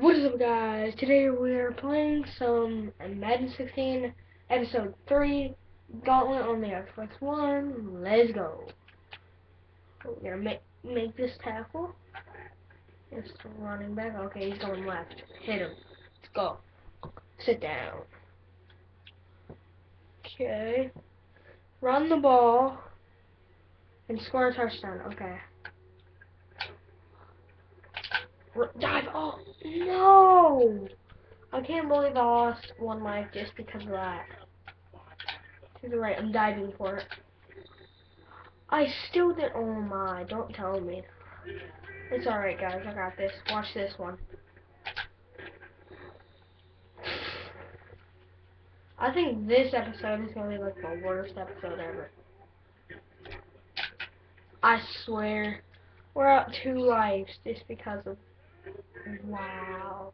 What is up guys? Today we are playing some Madden 16 episode 3 Gauntlet on the Xbox One. Let's go. We're gonna make make this tackle. It's running back. Okay, he's going left. Hit him. Let's go. Sit down. Okay. Run the ball and score a touchdown. Okay. Dive! Oh, no! I can't believe I lost one life just because of that. To the right, I'm diving for it. I still did. Oh my, don't tell me. It's alright, guys. I got this. Watch this one. I think this episode is going to be like the worst episode ever. I swear. We're up two lives just because of Wow.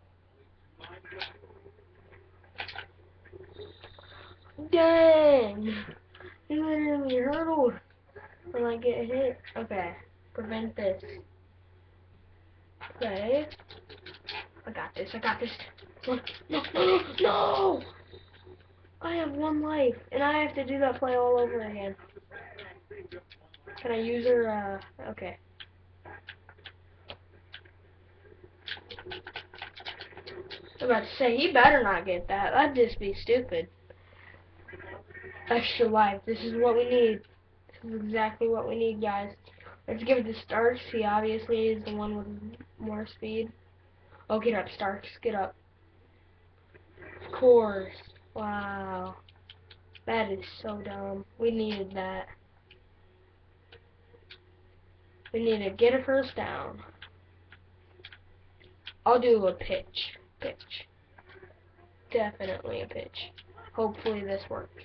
Dang! He literally hurdled when I get hit. Okay. Prevent this. Okay. I got this. I got this. No, no, no, no! I have one life, and I have to do that play all over again. Can I use her? Uh, okay. I'm about to say, he better not get that. That'd just be stupid. Extra life. This is what we need. This is exactly what we need, guys. Let's give it to Starks. He obviously is the one with more speed. Oh, get up, Starks. Get up. Of course. Wow. That is so dumb. We needed that. We need to get a first down. I'll do a pitch. Pitch. Definitely a pitch. Hopefully this works.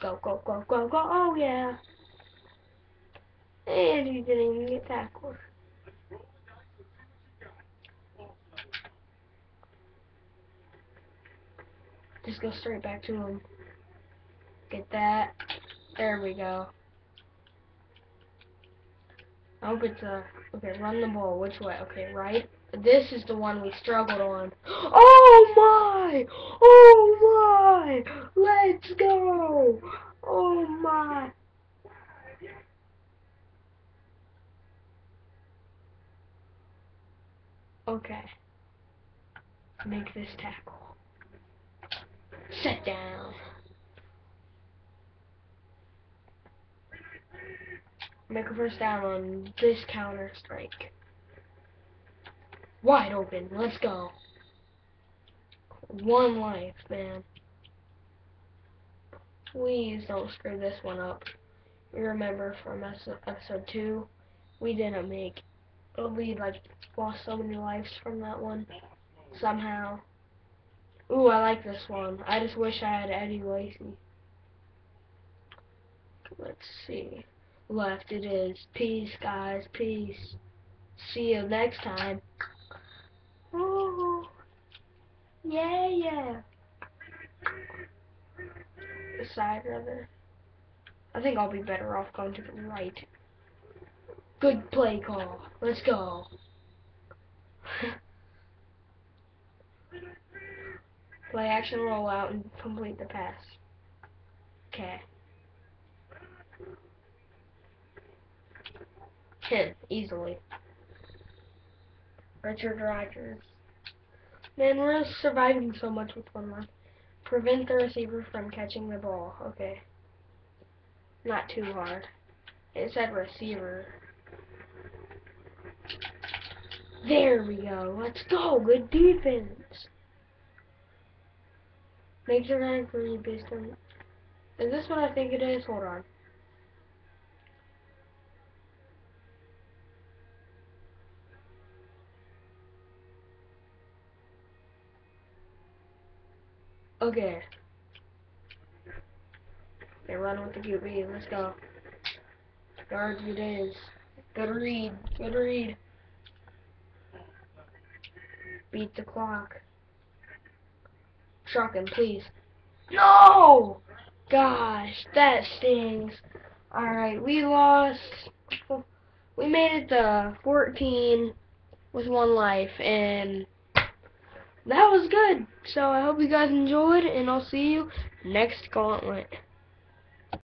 Go, go, go, go, go. Oh, yeah. And he didn't even get tackled. Just go straight back to him. Get that. There we go. I hope it's a... Okay, run the ball. Which way? Okay, right? This is the one we struggled on. Oh my! Oh my! Let's go! Oh my! Okay. Make this tackle. Sit down. Make a first down on this counter strike. Wide open. Let's go. One life, man. Please don't screw this one up. You remember from episode 2, we didn't make, we like lost so many lives from that one, somehow. Ooh, I like this one. I just wish I had Eddie Lacy. Let's see. Left it is. Peace, guys. Peace. See you next time. Oh, yeah, yeah. The side, rather. I think I'll be better off going to the right. Good play call. Let's go. play action roll out and complete the pass. Okay. 10, easily. Richard Rodgers. Man, we're surviving so much with one life. Prevent the receiver from catching the ball. Okay. Not too hard. It said receiver. There we go. Let's go. Good defense. Make sure I you based on... Is this what I think it is? Hold on. Okay. They run with the QB. Let's go. Guard it is. Good read. Good read. Beat the clock. Truck him, please. No! Gosh, that stings. Alright, we lost. We made it to 14 with one life, and that was good. So I hope you guys enjoyed, and I'll see you next gauntlet.